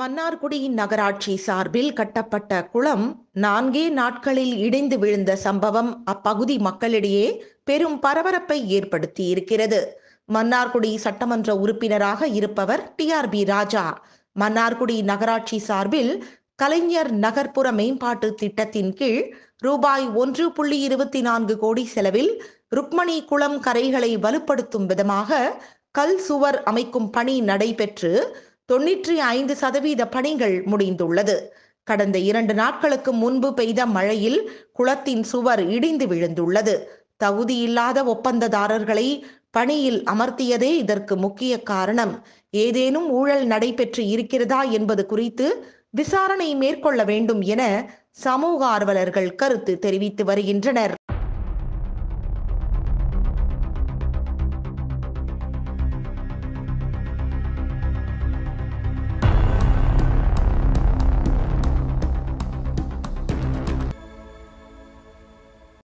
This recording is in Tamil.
மன்னார்குடி நகராட்சி சார்பில் கட்டப்பட்ட குளம் நான்கே நாட்களில் இடிந்து விழுந்த சம்பவம் அப்பகுதி மக்களிடையே பெரும் பரபரப்பை ஏற்படுத்தி இருக்கிறது மன்னார்குடி சட்டமன்ற உறுப்பினராக இருப்பவர் டி ஆர்பி ராஜா. மன்னார்குடி நகராட்சி சார்பில் கலைஞர் நகர்ப்புற மேம்பாட்டு திட்டத்தின் கீழ் ரூபாய் ஒன்று புள்ளி இருபத்தி நான்கு கோடி செலவில் ருக்மணி குளம் கரைகளை வலுப்படுத்தும் விதமாக கல் சுவர் அமைக்கும் பணி நடைபெற்று தொன்னூற்றி ஐந்து சதவீத பணிகள் முடிந்துள்ளது. கடந்த இரண்டு நாட்களுக்கு முன்பு பெய்த மழையில் குளத்தின் சுவர் இடிந்து விழுந்துள்ளது. தகுதியில்லாத ஒப்பந்ததாரர்களை பணியில் அமர்த்தியதே இதற்கு முக்கிய காரணம். ஏதேனும் ஊழல் நடைபெற்று இருக்கிறதா என்பது குறித்து விசாரணை மேற்கொள்ள வேண்டும் என சமூக ஆர்வலர்கள் கருத்து தெரிவித்து வருகின்றனர்.